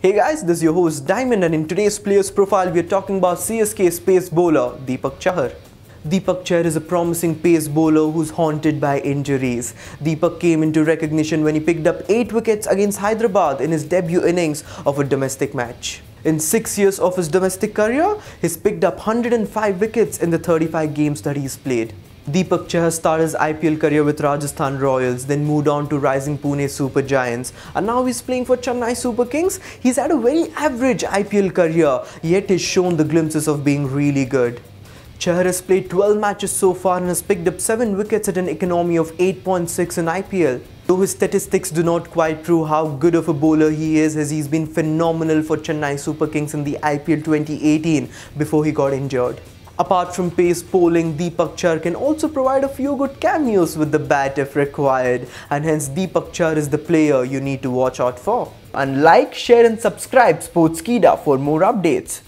Hey guys, this is your host Diamond and in today's players profile we are talking about CSK's pace bowler Deepak Chahar. Deepak Chahar is a promising pace bowler who's haunted by injuries. Deepak came into recognition when he picked up 8 wickets against Hyderabad in his debut innings of a domestic match. In 6 years of his domestic career, he's picked up 105 wickets in the 35 games that he's played. Deepak Chahar started his IPL career with Rajasthan Royals, then moved on to Rising Pune Super Giants, and now he's playing for Chennai Super Kings. He's had a very average IPL career, yet has shown the glimpses of being really good. Chahar has played 12 matches so far and has picked up 7 wickets at an economy of 8.6 in IPL. Though his statistics do not quite prove how good of a bowler he is as he's been phenomenal for Chennai Super Kings in the IPL 2018 before he got injured. Apart from pace bowling, Deepak Chahar can also provide a few good cameos with the bat if required and hence Deepak Chahar is the player you need to watch out for. And like, share and subscribe Sportskeeda for more updates.